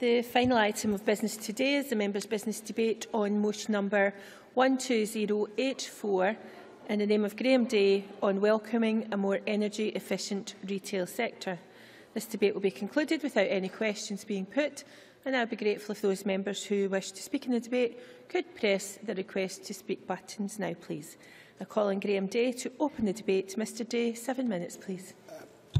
The final item of business today is the members' business debate on motion number 12084 in the name of Graeme Dey on welcoming a more energy efficient retail sector. This debate will be concluded without any questions being put and I would be grateful if those members who wish to speak in the debate could press the request to speak buttons now please. I call on Graeme Dey to open the debate. Mr Dey, seven minutes please.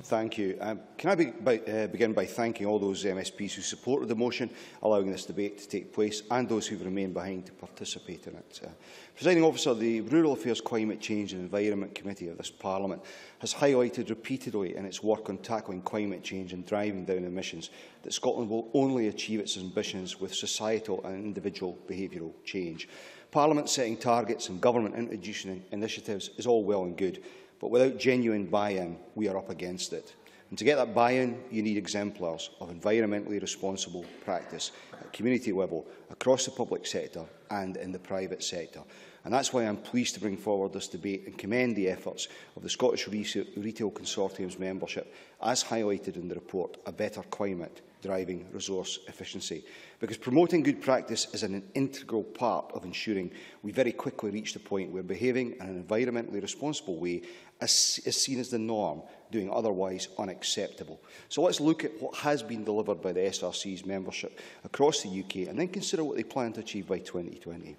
Thank you. Um, can I be, by, uh, begin by thanking all those MSPs who supported the motion, allowing this debate to take place, and those who have remained behind to participate in it. Uh, Presiding officer, the Rural Affairs Climate Change and Environment Committee of this Parliament has highlighted repeatedly in its work on tackling climate change and driving down emissions that Scotland will only achieve its ambitions with societal and individual behavioural change. Parliament setting targets and government introducing initiatives is all well and good, But without genuine buy-in, we are up against it. And to get that buy-in, you need exemplars of environmentally responsible practice at community level, across the public sector and in the private sector. And that's why I'm pleased to bring forward this debate and commend the efforts of the Scottish Retail Consortium's membership, as highlighted in the report, A Better Climate, Driving Resource Efficiency. Because promoting good practice is an integral part of ensuring we very quickly reach the point where behaving in an environmentally responsible way is, seen as the norm, doing otherwise unacceptable. So let's look at what has been delivered by the SRC's membership across the UK and then consider what they plan to achieve by 2020.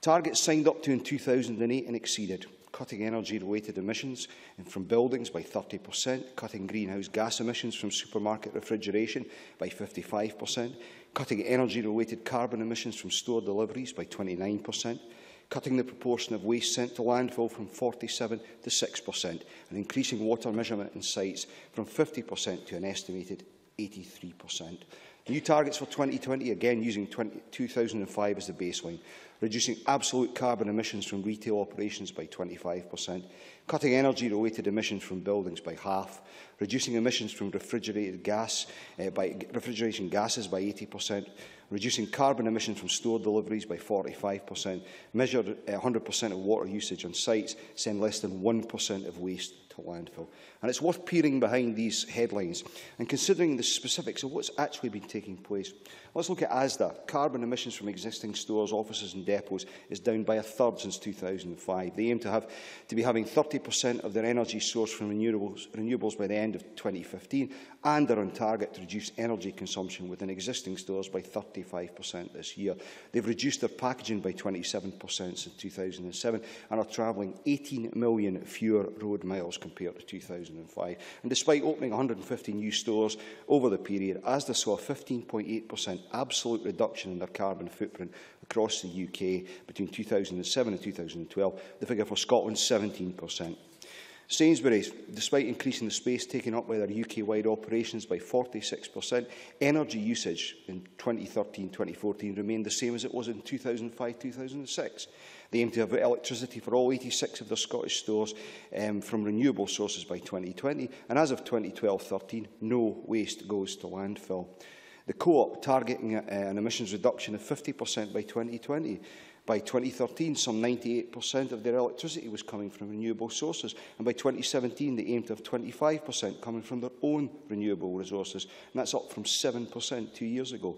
Targets signed up to in 2008 and exceeded cutting energy-related emissions from buildings by 30%, cutting greenhouse gas emissions from supermarket refrigeration by 55%, cutting energy-related carbon emissions from store deliveries by 29 per cent, cutting the proportion of waste sent to landfill from 47 to 6 per cent, and increasing water measurement in sites from 50 per cent to an estimated 83 per cent. New targets for 2020, again using 20, 2005 as the baseline, reducing absolute carbon emissions from retail operations by 25 per cent, cutting energy-related emissions from buildings by half, reducing emissions from refrigerated gas uh, by refrigeration gases by 80%, reducing carbon emissions from store deliveries by 45%, measured uh, 100% of water usage on sites, send less than 1% of waste to landfill. And it's worth peering behind these headlines and considering the specifics of what's actually been taking place. Let's look at ASDA. Carbon emissions from existing stores, offices and depots is down by a third since 2005. They aim to, have, to be having 30% of their energy sourced from renewables, renewables by the end of 2015 and are on target to reduce energy consumption within existing stores by 35% this year. They've reduced their packaging by 27% since 2007 and are travelling 18 million fewer road miles compared to 2005. And despite opening 150 new stores over the period, ASDA saw a 15.8% absolute reduction in their carbon footprint across the UK between 2007 and 2012, the figure for Scotland 17%. Sainsbury's, despite increasing the space taken up by their UK-wide operations by 46%, energy usage in 2013-2014 remained the same as it was in 2005-2006. They aim to have electricity for all 86 of their Scottish stores um, from renewable sources by 2020, and as of 2012-13, no waste goes to landfill. The Co-op targeting uh, an emissions reduction of 50% by 2020. By 2013, some 98% of their electricity was coming from renewable sources, and by 2017 they aimed to have 25% coming from their own renewable resources, and that's up from 7% two years ago.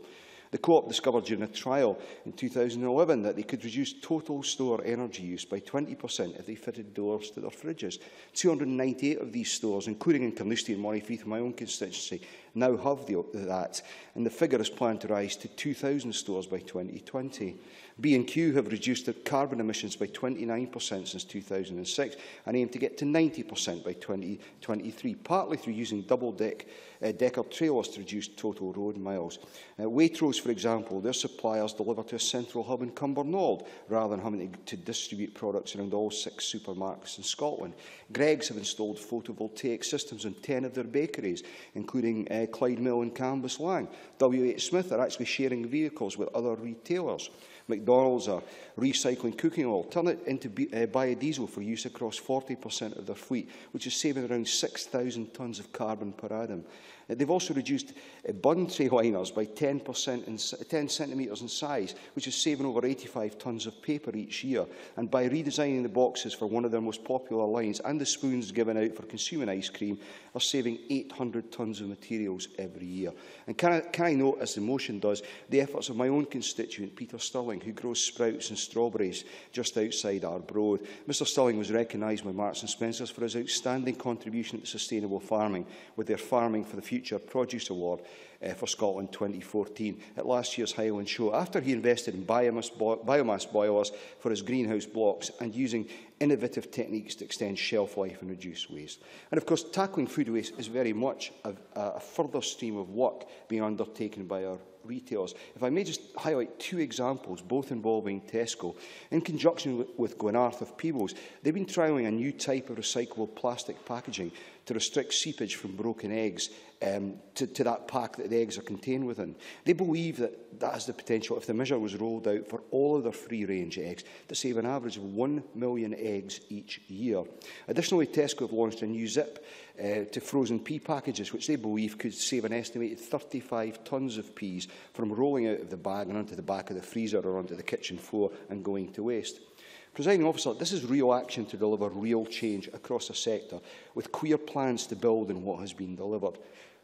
The co-op discovered during a trial in 2011 that they could reduce total store energy use by 20% if they fitted doors to their fridges. 298 of these stores, including in Carnoustie and Murrayfeeth, my own constituency, now have the, that, and the figure is planned to rise to 2,000 stores by 2020. B&Q have reduced their carbon emissions by 29% since 2006 and aim to get to 90% by 2023, partly through using double-deck uh, decker trailers to reduce total road miles. Uh, Waitrose, for example, their suppliers deliver to a central hub in Cumbernauld rather than having to, to distribute products around all six supermarkets in Scotland. Greggs have installed photovoltaic systems in 10 of their bakeries, including uh, uh, Clyde Mill and Canvas Lang. WH Smith are actually sharing vehicles with other retailers. McDonald's are recycling cooking oil, turn it into uh, biodiesel for use across 40% of their fleet, which is saving around 6,000 tonnes of carbon per annum. They've also reduced uh, bun tray liners by 10%, in, 10 centimetres in size, which is saving over 85 tonnes of paper each year. And by redesigning the boxes for one of their most popular lines and the spoons given out for consuming ice cream, are saving 800 tonnes of materials every year. And can I, can I note, as the motion does, the efforts of my own constituent, Peter Stirling, who grows sprouts and strawberries just outside our Arbroath. Mr Stirling was recognised by Marks and Spencers for his outstanding contribution to sustainable farming with their Farming for the Future Future Produce Award uh, for Scotland 2014 at last year's Highland Show after he invested in biomass, bo biomass boilers for his greenhouse blocks and using innovative techniques to extend shelf life and reduce waste. And of course, tackling food waste is very much a, a further stream of work being undertaken by our retailers. If I may just highlight two examples, both involving Tesco. In conjunction with, with Glenrath of Peebles, they've been trialling a new type of recyclable plastic packaging to restrict seepage from broken eggs um, to, to that pack that the eggs are contained within. They believe that that has the potential, if the measure was rolled out for all of their free-range eggs, to save an average of 1 million eggs each year. Additionally, Tesco have launched a new zip uh, to frozen pea packages, which they believe could save an estimated 35 tonnes of peas from rolling out of the bag and onto the back of the freezer or onto the kitchen floor and going to waste. Presiding officer, this is real action to deliver real change across the sector, with clear plans to build on what has been delivered.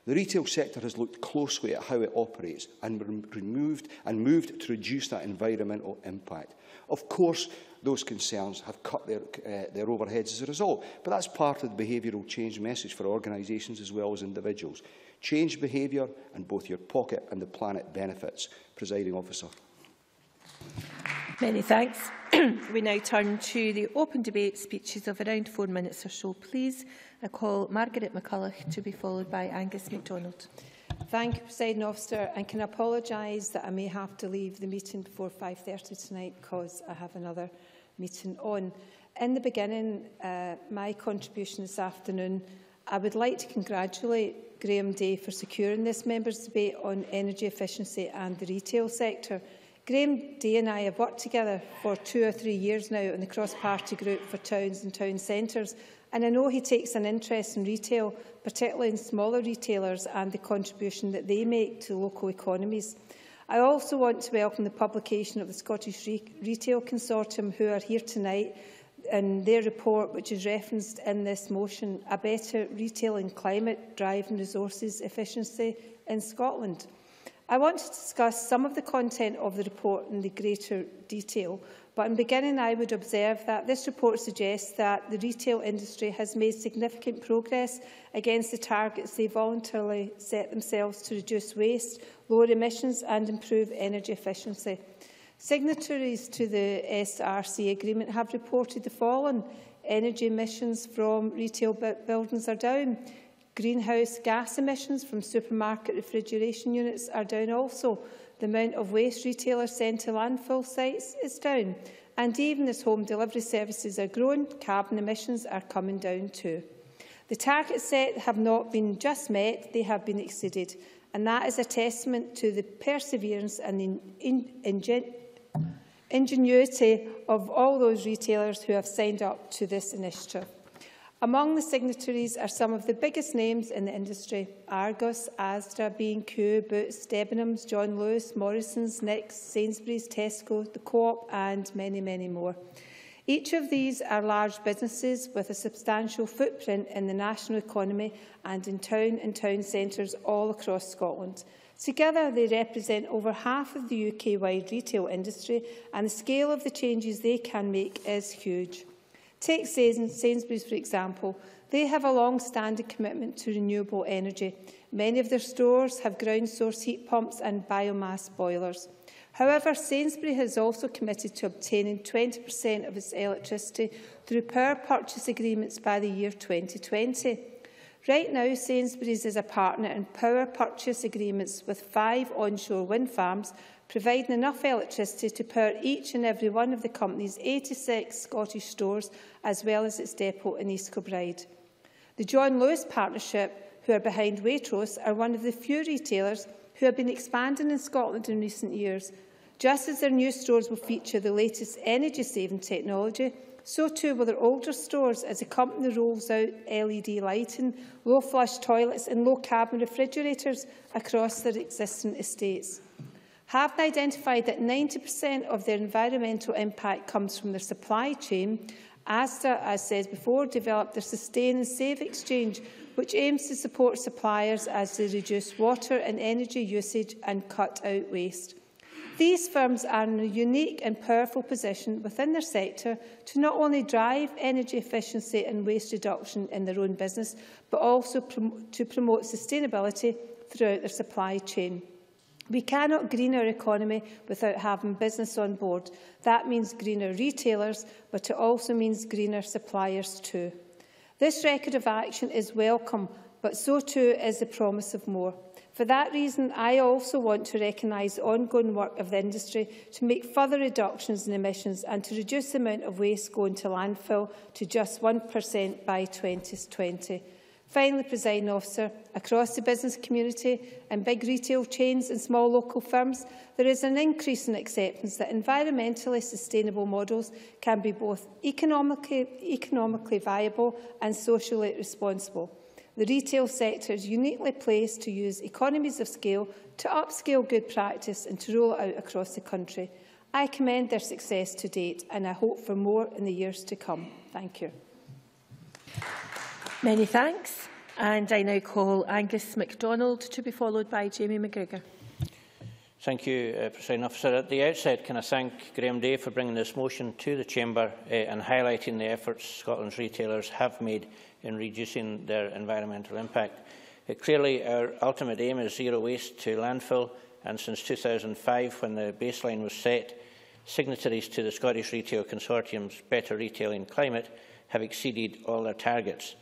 The retail sector has looked closely at how it operates and removed and moved to reduce that environmental impact. Of course, those concerns have cut their, uh, their overheads as a result, but that's part of the behavioural change message for organisations as well as individuals. Change behaviour and both your pocket and the planet benefits. Presiding officer. Many thanks. we now turn to the open debate speeches of around four minutes or so. Please, I call Margaret McCulloch to be followed by Angus MacDonald. Thank you, President Officer, and can apologise that I may have to leave the meeting before 5.30 tonight because I have another meeting on. In the beginning, uh, my contribution this afternoon, I would like to congratulate Graham Day for securing this members' debate on energy efficiency and the retail sector – Graeme Dey and I have worked together for two or three years now in the cross-party group for towns and town centres, and I know he takes an interest in retail, particularly in smaller retailers and the contribution that they make to local economies. I also want to welcome the publication of the Scottish Re Retail Consortium, who are here tonight, and their report, which is referenced in this motion, A Better Retail and Climate Drive and Resources Efficiency in Scotland. I want to discuss some of the content of the report in the greater detail, but in beginning I would observe that this report suggests that the retail industry has made significant progress against the targets they voluntarily set themselves to reduce waste, lower emissions and improve energy efficiency. Signatories to the SRC agreement have reported the following. Energy emissions from retail buildings are down. Greenhouse gas emissions from supermarket refrigeration units are down also. The amount of waste retailers sent to landfill sites is down. And even as home delivery services are growing, carbon emissions are coming down too. The targets set have not been just met, they have been exceeded. And that is a testament to the perseverance and in, in, ingen ingenuity of all those retailers who have signed up to this initiative. Among the signatories are some of the biggest names in the industry, Argos, Asda, B&Q, Boots, Debenhams, John Lewis, Morrison's, Next, Sainsbury's, Tesco, the Co-op and many, many more. Each of these are large businesses with a substantial footprint in the national economy and in town and town centres all across Scotland. Together, they represent over half of the UK-wide retail industry and the scale of the changes they can make is huge. Take Sainsbury's, for example. They have a long-standing commitment to renewable energy. Many of their stores have ground-source heat pumps and biomass boilers. However, Sainsbury has also committed to obtaining 20% of its electricity through power purchase agreements by the year 2020. Right now, Sainsbury's is a partner in power purchase agreements with five onshore wind farms providing enough electricity to power each and every one of the company's 86 Scottish stores, as well as its depot in East Kilbride. The John Lewis Partnership, who are behind Waitrose, are one of the few retailers who have been expanding in Scotland in recent years. Just as their new stores will feature the latest energy-saving technology, So too will their older stores as the company rolls out LED lighting, low flush toilets and low carbon refrigerators across their existing estates. Having identified that 90% of their environmental impact comes from their supply chain, ASDA, as said before, developed their Sustain and Save exchange, which aims to support suppliers as they reduce water and energy usage and cut out waste. These firms are in a unique and powerful position within their sector to not only drive energy efficiency and waste reduction in their own business, but also prom to promote sustainability throughout their supply chain. We cannot green our economy without having business on board. That means greener retailers, but it also means greener suppliers too. This record of action is welcome, but so too is the promise of more. For that reason, I also want to recognise the ongoing work of the industry to make further reductions in emissions and to reduce the amount of waste going to landfill to just 1% by 2020. Finally, presiding officer, across the business community and big retail chains and small local firms, there is an increase in acceptance that environmentally sustainable models can be both economically, economically viable and socially responsible. The retail sector is uniquely placed to use economies of scale to upscale good practice and to roll it out across the country. I commend their success to date and I hope for more in the years to come. Thank you. Many thanks. And I now call Angus MacDonald to be followed by Jamie McGrigor. Thank you, uh, President Officer. At the outset, can I thank Graeme Dey for bringing this motion to the Chamber uh, and highlighting the efforts Scotland's retailers have made in reducing their environmental impact. Uh, clearly, our ultimate aim is zero waste to landfill, and since 2005, when the baseline was set, signatories to the Scottish Retail Consortium's Better Retailing Climate have exceeded all their targets.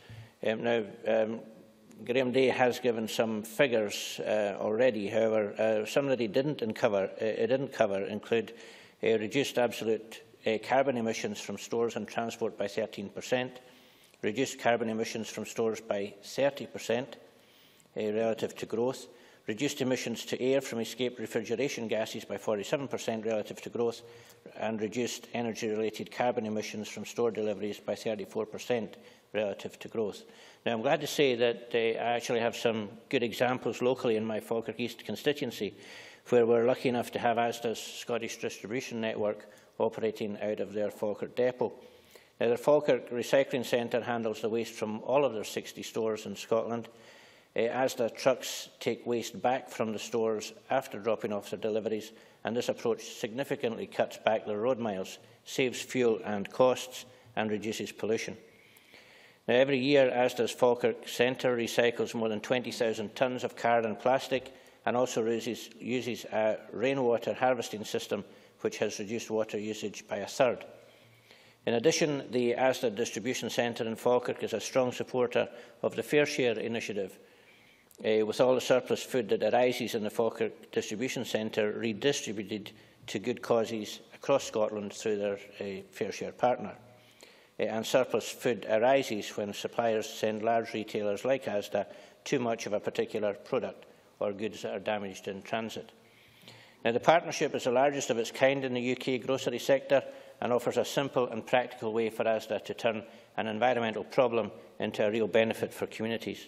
Um, now, um, Graeme Dey has given some figures uh, already. However, uh, some that he didn't cover, uh, didn't cover include uh, reduced absolute uh, carbon emissions from stores and transport by 13%, reduced carbon emissions from stores by 30% uh, relative to growth, reduced emissions to air from escaped refrigeration gases by 47% relative to growth, and reduced energy-related carbon emissions from store deliveries by 34% relative to growth. Now, I'm glad to say that uh, I actually have some good examples locally in my Falkirk East constituency where we're lucky enough to have ASDA's Scottish distribution network operating out of their Falkirk depot. Now, the Falkirk Recycling Centre handles the waste from all of their 60 stores in Scotland. Uh, ASDA trucks take waste back from the stores after dropping off their deliveries, and this approach significantly cuts back their road miles, saves fuel and costs, and reduces pollution. Now, every year, Asda's Falkirk Centre recycles more than 20,000 tonnes of card and plastic and also uses, uses a rainwater harvesting system which has reduced water usage by a third. In addition, the Asda Distribution Centre in Falkirk is a strong supporter of the FareShare initiative, uh, with all the surplus food that arises in the Falkirk Distribution Centre redistributed to good causes across Scotland through their uh, FareShare partner. uh, and surplus food arises when suppliers send large retailers like Asda too much of a particular product or goods that are damaged in transit. Now, the partnership is the largest of its kind in the UK grocery sector and offers a simple and practical way for Asda to turn an environmental problem into a real benefit for communities.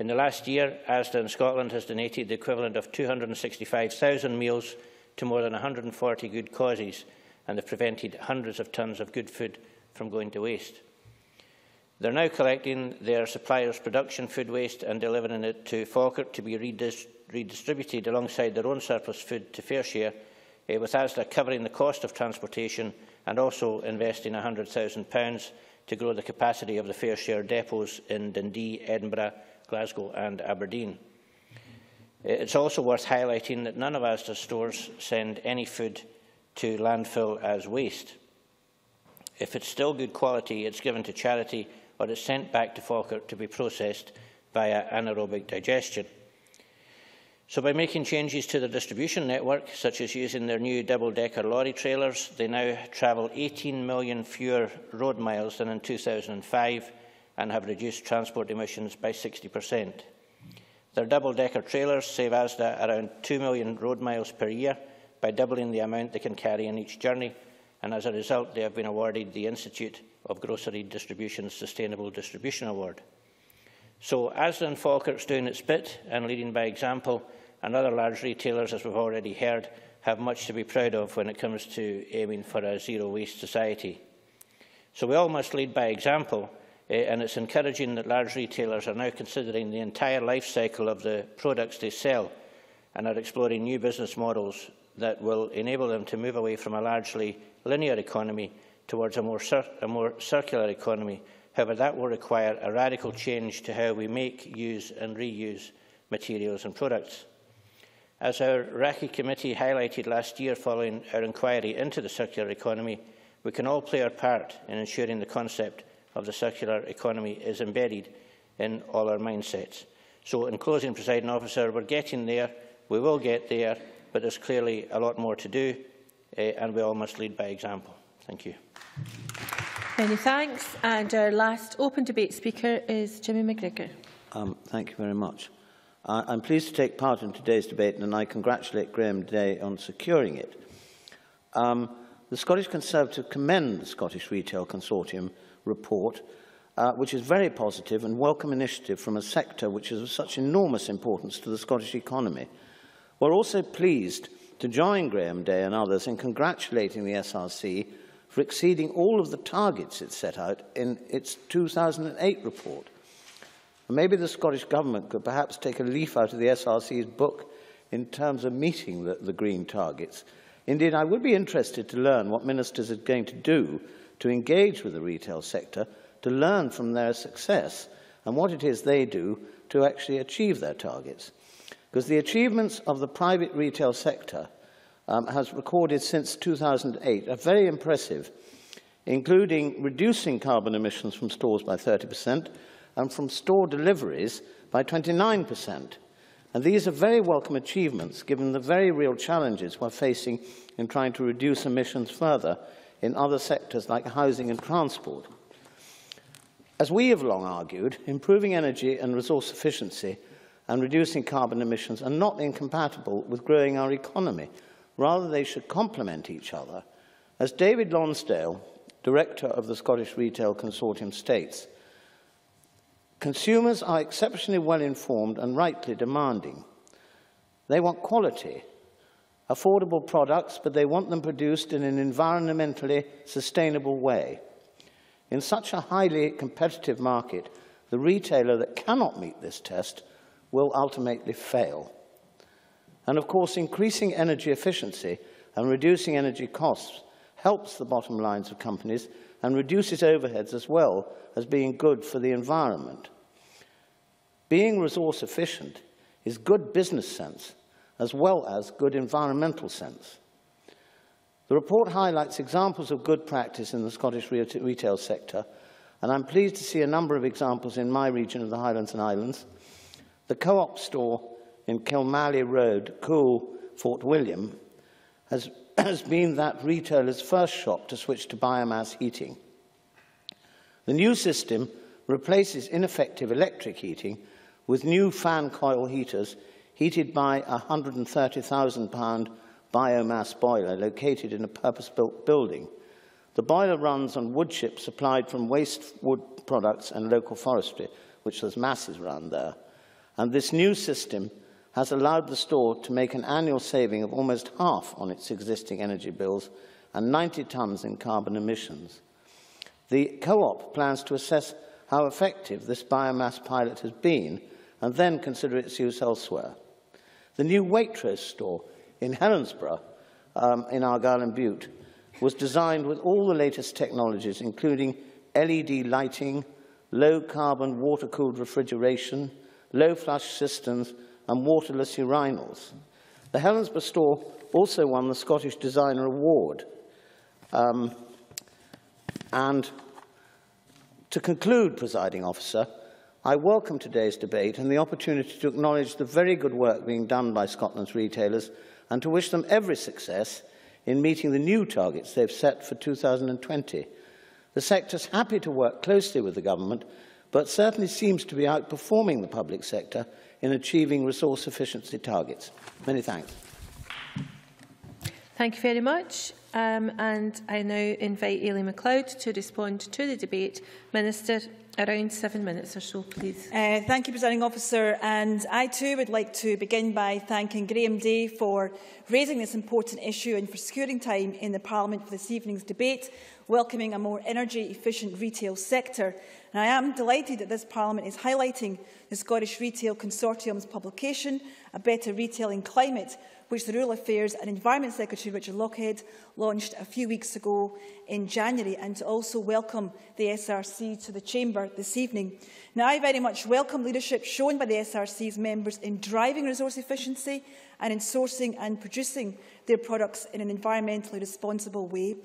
In the last year, Asda in Scotland has donated the equivalent of 265,000 meals to more than 140 good causes and have prevented hundreds of tonnes of good food from going to waste. They're now collecting their suppliers' production food waste and delivering it to Falkirk to be redis redistributed alongside their own surplus food to FareShare, eh, with ASDA covering the cost of transportation and also investing £100,000 to grow the capacity of the FareShare depots in Dundee, Edinburgh, Glasgow and Aberdeen. It's also worth highlighting that none of ASDA's stores send any food to landfill as waste. If it's still good quality, it's given to charity or it's sent back to Falkirk to be processed via anaerobic digestion. So by making changes to the distribution network, such as using their new double-decker lorry trailers, they now travel 18 million fewer road miles than in 2005 and have reduced transport emissions by 60%. Their double-decker trailers save ASDA around 2 million road miles per year by doubling the amount they can carry in each journey and as a result they have been awarded the Institute of Grocery Distribution's Sustainable Distribution Award. So Asda and Falkirk's doing its bit and leading by example, and other large retailers, as we've already heard, have much to be proud of when it comes to aiming for a zero-waste society. So we all must lead by example, eh, and it's encouraging that large retailers are now considering the entire life cycle of the products they sell and are exploring new business models that will enable them to move away from a largely linear economy towards a more, a more circular economy. However, that will require a radical change to how we make, use and reuse materials and products. As our RACCE committee highlighted last year following our inquiry into the circular economy, we can all play our part in ensuring the concept of the circular economy is embedded in all our mindsets. So in closing, Presiding Officer, we're getting there, we will get there, but there's clearly a lot more to do, uh, and we all must lead by example. Thank you. Many thanks. And our last open debate speaker is Jimmy McGrigor. Um, thank you very much. Uh, I'm pleased to take part in today's debate and I congratulate Graeme Dey on securing it. Um, the Scottish Conservative commend the Scottish Retail Consortium report, uh, which is very positive and welcome initiative from a sector which is of such enormous importance to the Scottish economy. We're also pleased to join Graeme Dey and others in congratulating the SRC for exceeding all of the targets it set out in its 2008 report. Maybe the Scottish Government could perhaps take a leaf out of the SRC's book in terms of meeting the, the green targets. Indeed, I would be interested to learn what ministers are going to do to engage with the retail sector, to learn from their success and what it is they do to actually achieve their targets. Because the achievements of the private retail sector um, has recorded since 2008 are very impressive, including reducing carbon emissions from stores by 30%, and from store deliveries by 29%. And these are very welcome achievements given the very real challenges we're facing in trying to reduce emissions further in other sectors like housing and transport. As we have long argued, improving energy and resource efficiency and reducing carbon emissions are not incompatible with growing our economy. Rather, they should complement each other. As David Lonsdale, director of the Scottish Retail Consortium, states, Consumers are exceptionally well informed and rightly demanding. They want quality, affordable products, but they want them produced in an environmentally sustainable way. In such a highly competitive market, the retailer that cannot meet this test will ultimately fail. And of course, increasing energy efficiency and reducing energy costs helps the bottom lines of companies and reduces overheads as well as being good for the environment. Being resource efficient is good business sense as well as good environmental sense. The report highlights examples of good practice in the Scottish retail sector, and I'm pleased to see a number of examples in my region of the Highlands and Islands. The co-op store in Kilmallie Road, Caol, Fort William, has, has been that retailer's first shop to switch to biomass heating. The new system replaces ineffective electric heating with new fan coil heaters heated by a £130,000 biomass boiler located in a purpose-built building. The boiler runs on wood chips supplied from waste wood products and local forestry, which there's masses around there. And this new system has allowed the store to make an annual saving of almost half on its existing energy bills and 90 tonnes in carbon emissions. The co-op plans to assess how effective this biomass pilot has been and then consider its use elsewhere. The new Waitrose store in Helensburgh, um, in Argyll and Bute, was designed with all the latest technologies, including LED lighting, low-carbon water-cooled refrigeration, low-flush systems, and waterless urinals. The Helensburgh store also won the Scottish Designer Award. Um, and to conclude, presiding officer, I welcome today's debate and the opportunity to acknowledge the very good work being done by Scotland's retailers and to wish them every success in meeting the new targets they've set for 2020. The sector's happy to work closely with the government, but certainly seems to be outperforming the public sector in achieving resource efficiency targets. Many thanks. Thank you very much. Um, and I now invite Ailey MacLeod to respond to the debate. Minister, around seven minutes or so, please. Uh, thank you, Presiding Officer. And I too would like to begin by thanking Graeme Dey for raising this important issue and for securing time in the Parliament for this evening's debate, welcoming a more energy-efficient retail sector. And I am delighted that this Parliament is highlighting the Scottish Retail Consortium's publication, A Better Retailing Climate, which the Rural Affairs and Environment Secretary Richard Lochhead launched a few weeks ago in January, and to also welcome the SRC to the Chamber this evening. Now, I very much welcome leadership shown by the SRC's members in driving resource efficiency and in sourcing and producing their products in an environmentally responsible way.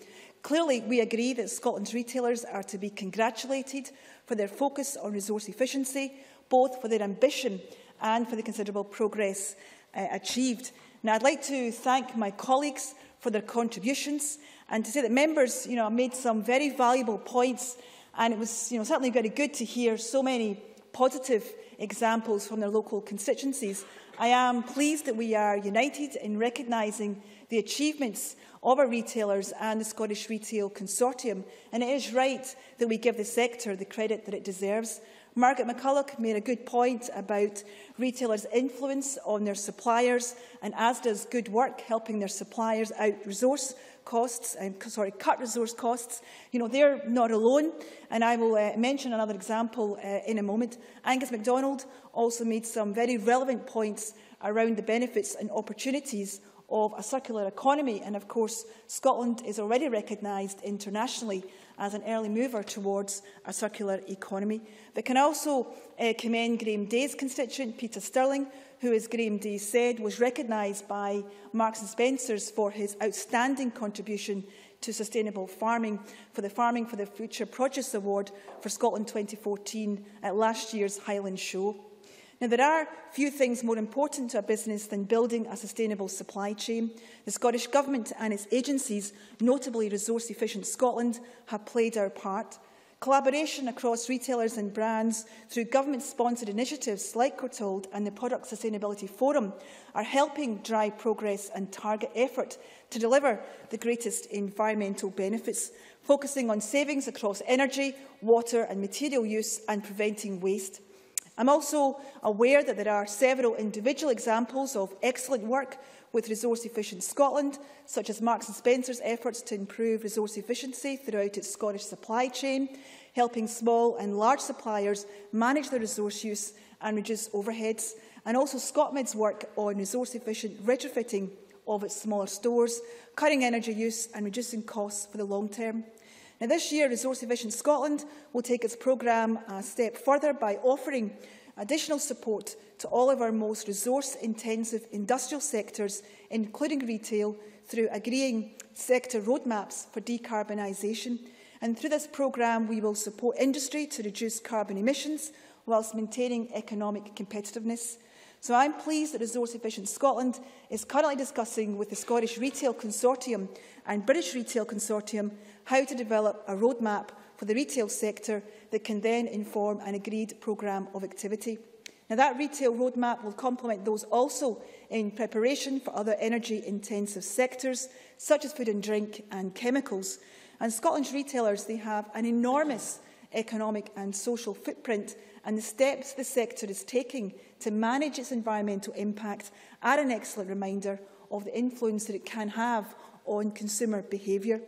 Clearly, we agree that Scotland's retailers are to be congratulated for their focus on resource efficiency, both for their ambition and for the considerable progress uh, achieved. Now, I'd like to thank my colleagues for their contributions and to say that members you know, made some very valuable points and it was you know, certainly very good to hear so many positive examples from their local constituencies. I am pleased that we are united in recognising the achievements of our retailers and the Scottish Retail Consortium, and it is right that we give the sector the credit that it deserves. Margaret McCulloch made a good point about retailers' influence on their suppliers, and as does good work helping their suppliers out resource costs, um, sorry, cut resource costs. You know, they're not alone, and I will uh, mention another example uh, in a moment. Angus MacDonald also made some very relevant points around the benefits and opportunities of a circular economy, and of course, Scotland is already recognised internationally as an early mover towards a circular economy. But can also uh, commend Graeme Dey's constituent, Peter Stirling, who, as Graeme Dey said, was recognised by Marks and Spencers for his outstanding contribution to sustainable farming for the Farming for the Future Produce Award for Scotland 2014 at last year's Highland Show. Now, there are few things more important to a business than building a sustainable supply chain. The Scottish Government and its agencies, notably Resource Efficient Scotland, have played our part. Collaboration across retailers and brands through government-sponsored initiatives like Courtauld and the Product Sustainability Forum are helping drive progress and target effort to deliver the greatest environmental benefits, focusing on savings across energy, water and material use and preventing waste. I'm also aware that there are several individual examples of excellent work with Resource Efficient Scotland, such as Marks and Spencer's efforts to improve resource efficiency throughout its Scottish supply chain, helping small and large suppliers manage their resource use and reduce overheads, and also ScotMid's work on resource-efficient retrofitting of its smaller stores, cutting energy use and reducing costs for the long term. Now, this year, Resource Efficient Scotland will take its programme a step further by offering additional support to all of our most resource-intensive industrial sectors, including retail, through agreeing sector roadmaps for decarbonisation. And through this programme, we will support industry to reduce carbon emissions whilst maintaining economic competitiveness. So I'm pleased that Resource Efficient Scotland is currently discussing with the Scottish Retail Consortium and British Retail Consortium how to develop a roadmap for the retail sector that can then inform an agreed programme of activity. Now, that retail roadmap will complement those also in preparation for other energy-intensive sectors, such as food and drink and chemicals. And Scotland's retailers, they have an enormous economic and social footprint, and the steps the sector is taking to manage its environmental impact are an excellent reminder of the influence that it can have on consumer behaviour.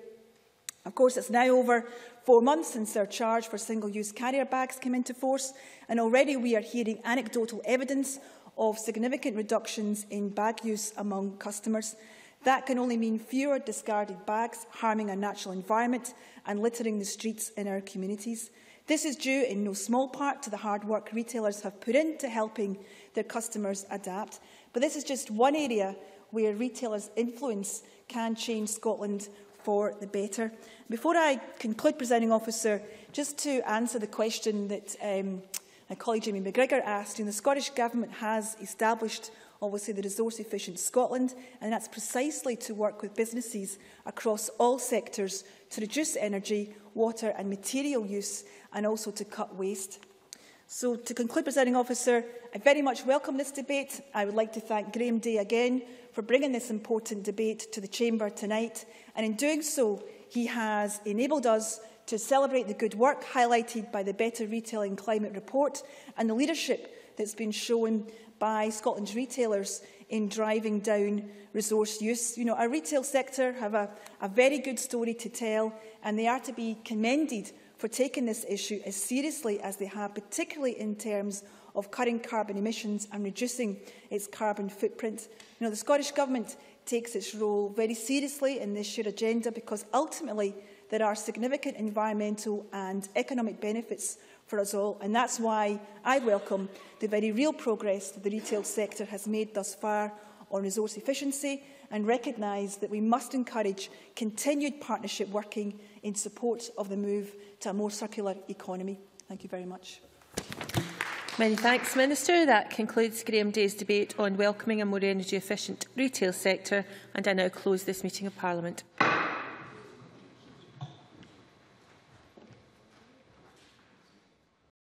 Of course, it's now over four months since our charge for single-use carrier bags came into force, and already we are hearing anecdotal evidence of significant reductions in bag use among customers. That can only mean fewer discarded bags, harming our natural environment and littering the streets in our communities. This is due in no small part to the hard work retailers have put into helping their customers adapt. But this is just one area where retailers' influence can change Scotland for the better. Before I conclude, Presiding Officer, just to answer the question that um, my colleague Jamie McGrigor asked, you know, the Scottish Government has established obviously the Resource Efficient Scotland, and that's precisely to work with businesses across all sectors to reduce energy, water and material use, and also to cut waste. So to conclude, Presiding Officer, I very much welcome this debate. I would like to thank Graeme Dey again for bringing this important debate to the Chamber tonight. And in doing so, he has enabled us to celebrate the good work highlighted by the Better Retailing Climate Report and the leadership that's been shown by Scotland's retailers in driving down resource use. You know, our retail sector have a, a very good story to tell and they are to be commended for taking this issue as seriously as they have, particularly in terms of cutting carbon emissions and reducing its carbon footprint. You know, the Scottish Government takes its role very seriously in this year agenda because ultimately there are significant environmental and economic benefits for us all. And that's why I welcome the very real progress that the retail sector has made thus far on resource efficiency and recognise that we must encourage continued partnership working in support of the move to a more circular economy. Thank you very much. Many thanks, Minister. That concludes Graeme Dey's debate on welcoming a more energy efficient retail sector and I now close this meeting of Parliament.